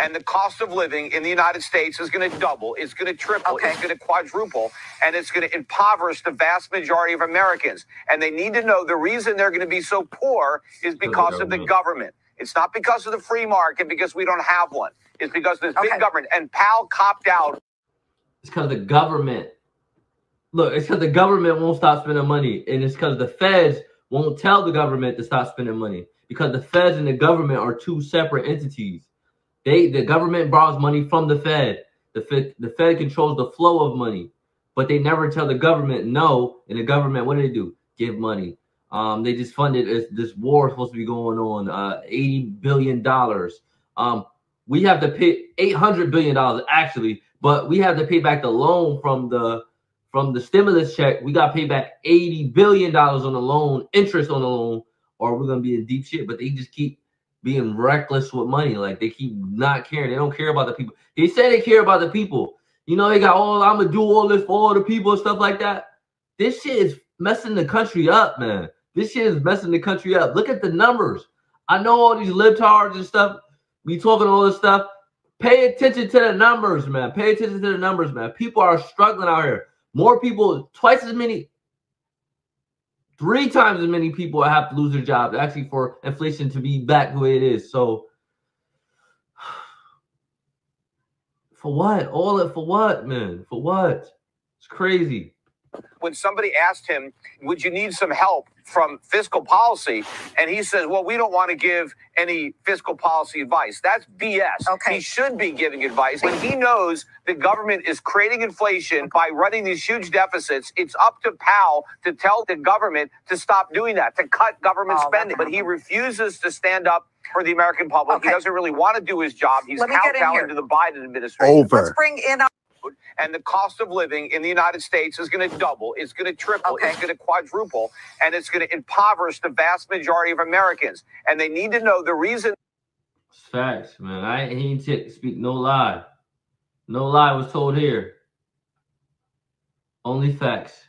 and the cost of living in the United States is going to double, it's going to triple, Okay. it's going to quadruple, and it's going to impoverish the vast majority of Americans. And they need to know the reason they're going to be so poor is because of the government. government. It's not because of the free market, because we don't have one. It's because there's Okay. big government. And Powell copped out It's because the government. Look, it's because the government won't stop spending money, and it's because the feds won't tell the government to stop spending money. Because the feds and the government are two separate entities. They, the government borrows money from the Fed. The Fed, the Fed controls the flow of money, but they never tell the government no. And the government, what do they do? Give money. Um, they just funded this, war supposed to be going on, uh, eighty billion dollars. Um, we have to pay eight hundred billion dollars actually, but we have to pay back the loan from the from the stimulus check. We got to pay back eighty billion dollars on the loan, interest on the loan, or we're gonna be in deep shit. But they just keep being reckless with money, like they keep not caring. They don't care about the people. They say they care about the people. You know, they got all I'm gonna do all this for all the people and stuff like that. This shit is messing the country up, man. This shit is messing the country up. Look at the numbers. I know all these libtards and stuff. We talking all this stuff. Pay attention to the numbers, man. Pay attention to the numbers, man. People are struggling out here. More people, twice as many, three times as many people have to lose their jobs actually for inflation to be back the way it is. So, for what? All it for what, man? For what? It's crazy. When somebody asked him, Would you need some help from fiscal policy? And he says, Well, we don't want to give any fiscal policy advice. That's BS. Okay. He should be giving advice. When he knows the government is creating inflation by running these huge deficits, it's up to Powell to tell the government to stop doing that, to cut government Oh, spending. But he refuses to stand up for the American public. Okay. He doesn't really want to do his job. He's Let me get in kowtowing to the Biden administration Over. Let's bring in. Our, and the cost of living in the United States is going to double, it's going to triple, Okay. it's going to quadruple, and it's going to impoverish the vast majority of Americans. And they need to know the reason It's facts, man. I ain't ain't t- speak no lie. No lie was told here. Only facts.